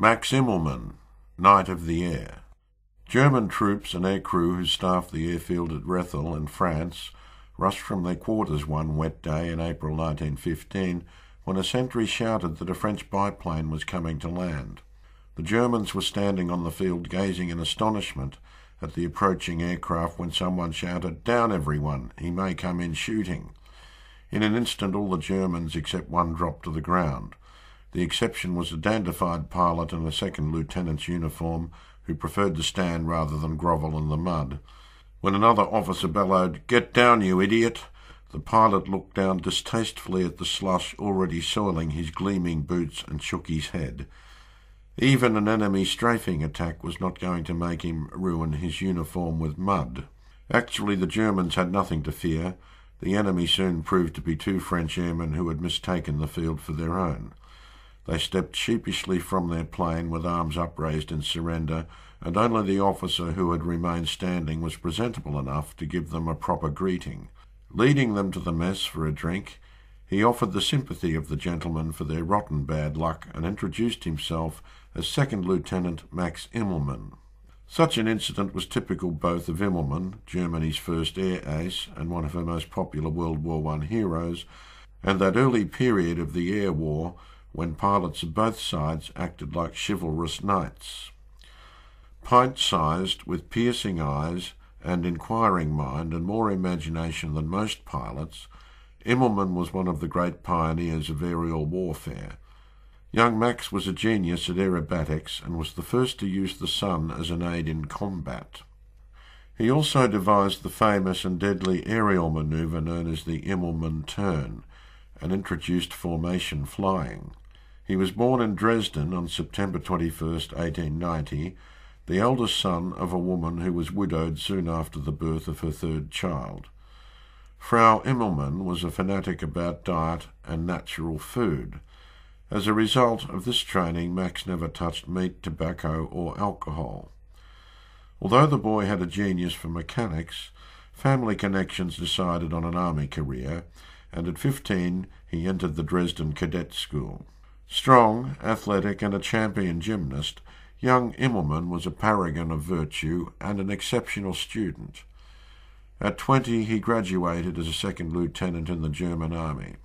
Max Immelmann, Knight of the Air. German troops and aircrew who staffed the airfield at Rethel in France rushed from their quarters one wet day in April 1915 when a sentry shouted that a French biplane was coming to land. The Germans were standing on the field gazing in astonishment at the approaching aircraft when someone shouted, Down everyone, he may come in shooting. In an instant all the Germans except one dropped to the ground. The exception was a dandified pilot in a second lieutenant's uniform who preferred to stand rather than grovel in the mud. When another officer bellowed, Get down, you idiot! the pilot looked down distastefully at the slush already soiling his gleaming boots and shook his head. Even an enemy strafing attack was not going to make him ruin his uniform with mud. Actually, the Germans had nothing to fear. The enemy soon proved to be two French airmen who had mistaken the field for their own. They stepped sheepishly from their plane with arms upraised in surrender, and only the officer who had remained standing was presentable enough to give them a proper greeting. Leading them to the mess for a drink, he offered the sympathy of the gentlemen for their rotten bad luck and introduced himself as Second Lieutenant Max Immelmann. Such an incident was typical both of Immelmann, Germany's first air ace and one of her most popular World War I heroes, and that early period of the air war when pilots of both sides acted like chivalrous knights. Pint sized, with piercing eyes and inquiring mind and more imagination than most pilots, Immelmann was one of the great pioneers of aerial warfare. Young Max was a genius at aerobatics and was the first to use the sun as an aid in combat. He also devised the famous and deadly aerial manoeuvre known as the Immelmann turn and introduced formation flying. He was born in Dresden on September 21, 1890, the eldest son of a woman who was widowed soon after the birth of her third child. Frau Immelmann was a fanatic about diet and natural food. As a result of this training, Max never touched meat, tobacco, or alcohol. Although the boy had a genius for mechanics, family connections decided on an army career, and at fifteen he entered the Dresden Cadet School. Strong, athletic, and a champion gymnast, young Immelmann was a paragon of virtue and an exceptional student. At twenty, he graduated as a second lieutenant in the German army.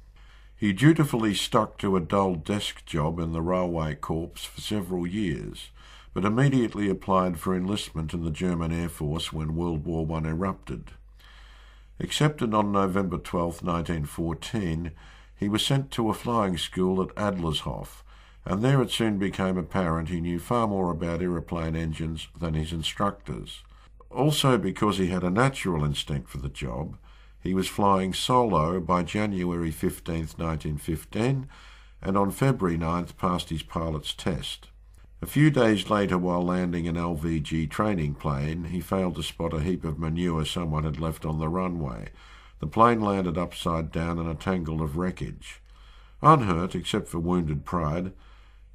He dutifully stuck to a dull desk job in the railway corps for several years, but immediately applied for enlistment in the German Air Force when World War I erupted. Accepted on November 12, 1914, he was sent to a flying school at Adlershof, and there it soon became apparent he knew far more about aeroplane engines than his instructors. Also, because he had a natural instinct for the job, he was flying solo by January 15, 1915, and on February 9th passed his pilot's test. A few days later, while landing an LVG training plane, he failed to spot a heap of manure someone had left on the runway, the plane landed upside down in a tangle of wreckage. Unhurt, except for wounded pride,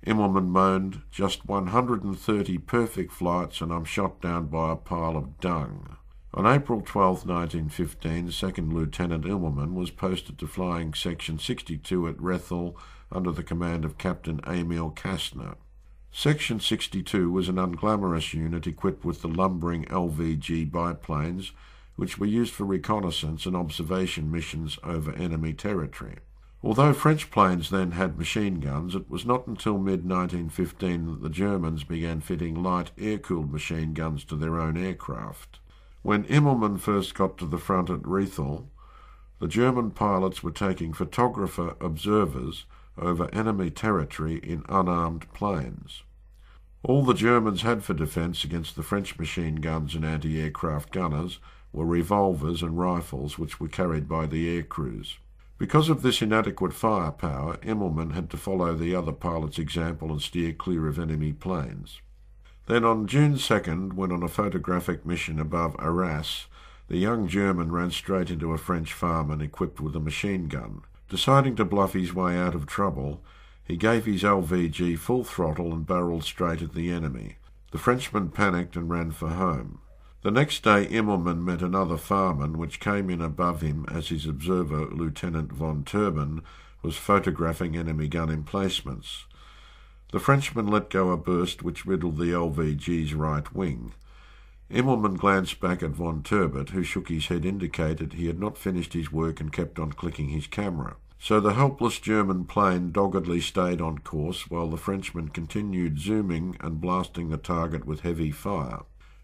Immelmann moaned, Just 130 perfect flights and I'm shot down by a pile of dung. On April 12, 1915, Second Lieutenant Immelmann was posted to Flying Section 62 at Rethel under the command of Captain Emil Kastner. Section 62 was an unglamorous unit equipped with the lumbering LVG biplanes which were used for reconnaissance and observation missions over enemy territory. Although French planes then had machine guns, it was not until mid 1915 that the Germans began fitting light air cooled machine guns to their own aircraft. When Immelmann first got to the front at Rethel, the German pilots were taking photographer observers over enemy territory in unarmed planes. All the Germans had for defence against the French machine guns and anti aircraft gunners were revolvers and rifles which were carried by the air crews. Because of this inadequate firepower, Immelmann had to follow the other pilots' example and steer clear of enemy planes. Then on June 2nd, when on a photographic mission above Arras, the young German ran straight into a French Farman equipped with a machine gun. Deciding to bluff his way out of trouble, he gave his LVG full throttle and barreled straight at the enemy. The Frenchman panicked and ran for home. The next day Immelmann met another Farman which came in above him as his observer, Lieutenant von Teubern, was photographing enemy gun emplacements. The Frenchman let go a burst which riddled the LVG's right wing. Immelmann glanced back at von Teubern, who shook his head, indicated he had not finished his work and kept on clicking his camera. So the helpless German plane doggedly stayed on course while the Frenchman continued zooming and blasting the target with heavy fire.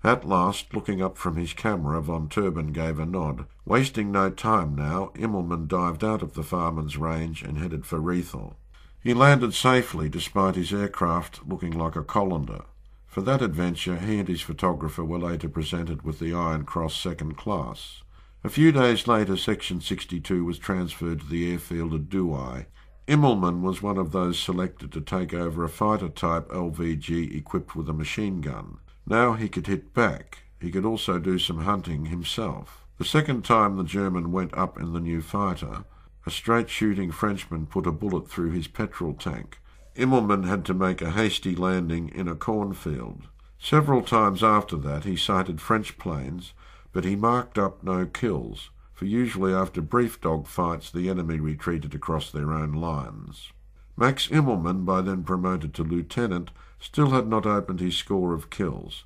At last, looking up from his camera, von Teubern gave a nod. Wasting no time now, Immelmann dived out of the Farman's range and headed for Rethel. He landed safely despite his aircraft looking like a colander. For that adventure, he and his photographer were later presented with the Iron Cross Second Class. A few days later, Section 62 was transferred to the airfield at Douai. Immelmann was one of those selected to take over a fighter type LVG equipped with a machine gun. Now he could hit back. He could also do some hunting himself. The second time the German went up in the new fighter, a straight shooting Frenchman put a bullet through his petrol tank. Immelmann had to make a hasty landing in a cornfield. Several times after that he sighted French planes, but he marked up no kills, for usually after brief dog fights the enemy retreated across their own lines. Max Immelmann, by then promoted to lieutenant, still had not opened his score of kills.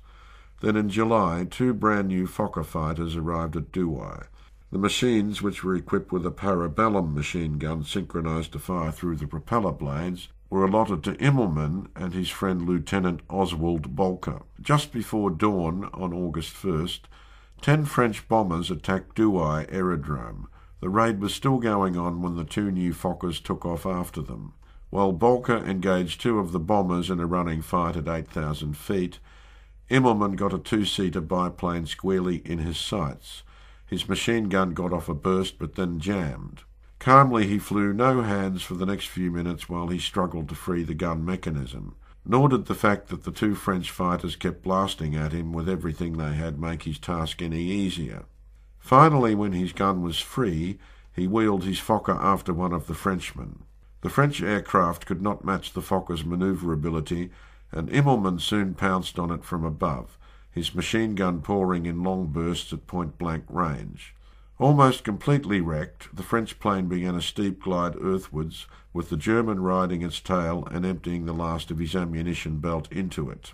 Then in July, two brand new Fokker fighters arrived at Douai. The machines, which were equipped with a parabellum machine gun synchronized to fire through the propeller blades, were allotted to Immelmann and his friend Lieutenant Oswald Boelcke. Just before dawn on August 1st, ten French bombers attacked Douai aerodrome. The raid was still going on when the two new Fokkers took off after them. While Boelcke engaged two of the bombers in a running fight at 8,000 feet, Immelmann got a two-seater biplane squarely in his sights. His machine gun got off a burst but then jammed. Calmly he flew no hands for the next few minutes while he struggled to free the gun mechanism. Nor did the fact that the two French fighters kept blasting at him with everything they had make his task any easier. Finally, when his gun was free, he wheeled his Fokker after one of the Frenchmen. The French aircraft could not match the Fokker's manoeuvrability, and Immelmann soon pounced on it from above his machine gun pouring in long bursts at point blank range. Almost completely wrecked, the French plane began a steep glide earthwards, with the German riding its tail and emptying the last of his ammunition belt into it.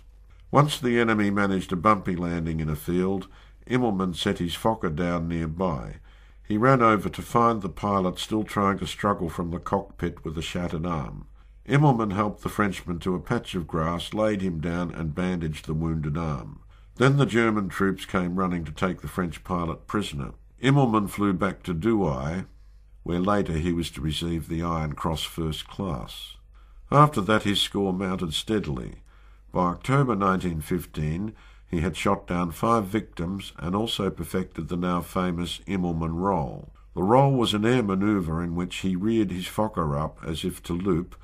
Once the enemy managed a bumpy landing in a field, Immelmann set his Fokker down nearby. He ran over to find the pilot still trying to struggle from the cockpit with a shattered arm. Immelmann helped the Frenchman to a patch of grass, laid him down, and bandaged the wounded arm. Then the German troops came running to take the French pilot prisoner. Immelmann flew back to Douai, where later he was to receive the Iron Cross First Class. After that his score mounted steadily. By October 1915 he had shot down five victims and also perfected the now famous Immelmann roll. The roll was an air manoeuvre in which he reared his Fokker up as if to loop,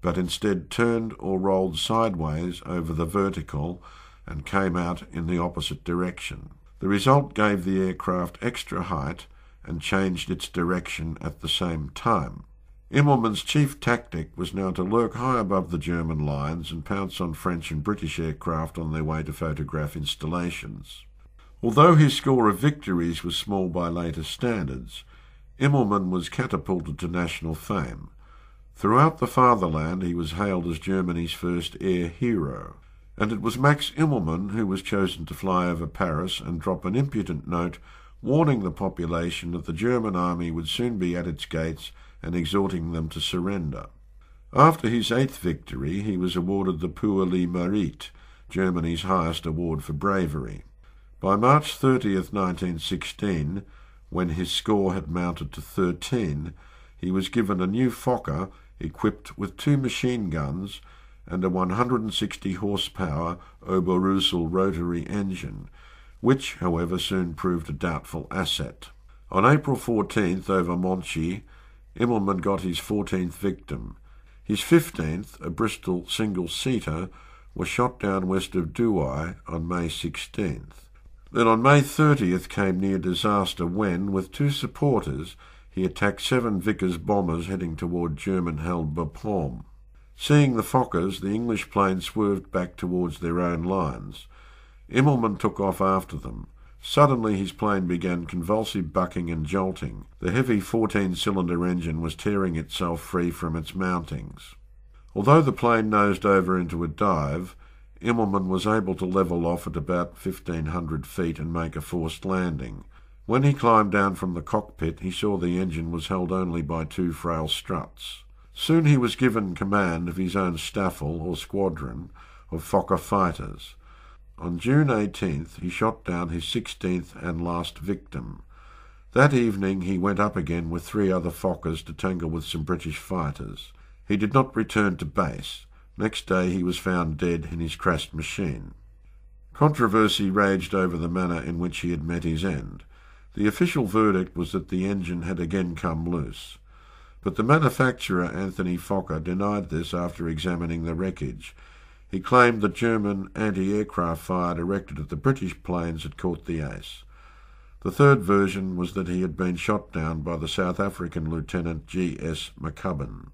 but instead turned or rolled sideways over the vertical and came out in the opposite direction. The result gave the aircraft extra height and changed its direction at the same time. Immelmann's chief tactic was now to lurk high above the German lines and pounce on French and British aircraft on their way to photograph installations. Although his score of victories was small by later standards, Immelmann was catapulted to national fame. Throughout the fatherland he was hailed as Germany's first air hero and it was Max Immelmann who was chosen to fly over Paris and drop an impudent note warning the population that the German army would soon be at its gates and exhorting them to surrender. After his eighth victory, he was awarded the Pour le Mérite, Germany's highest award for bravery. By March 30th, 1916, when his score had mounted to 13, he was given a new Fokker equipped with two machine guns and a 160 horsepower Oberursel rotary engine, which, however, soon proved a doubtful asset. On April 14th, over Monchy, Immelmann got his 14th victim. His 15th, a Bristol single-seater, was shot down west of Douai on May 16th. Then on May 30th came near disaster when, with two supporters, he attacked seven Vickers bombers heading toward German-held Bapaume. Seeing the Fokkers, the English plane swerved back towards their own lines. Immelmann took off after them. Suddenly his plane began convulsive bucking and jolting. The heavy 14-cylinder engine was tearing itself free from its mountings. Although the plane nosed over into a dive, Immelmann was able to level off at about 1500 feet and make a forced landing. When he climbed down from the cockpit, he saw the engine was held only by two frail struts. Soon he was given command of his own staffel, or squadron, of Fokker fighters. On June 18th, he shot down his 16th and last victim. That evening, he went up again with three other Fokkers to tangle with some British fighters. He did not return to base. Next day, he was found dead in his crashed machine. Controversy raged over the manner in which he had met his end. The official verdict was that the engine had again come loose. But the manufacturer, Anthony Fokker, denied this after examining the wreckage. He claimed that German anti-aircraft fire directed at the British planes had caught the ace. The third version was that he had been shot down by the South African Lieutenant G. S. McCubbin.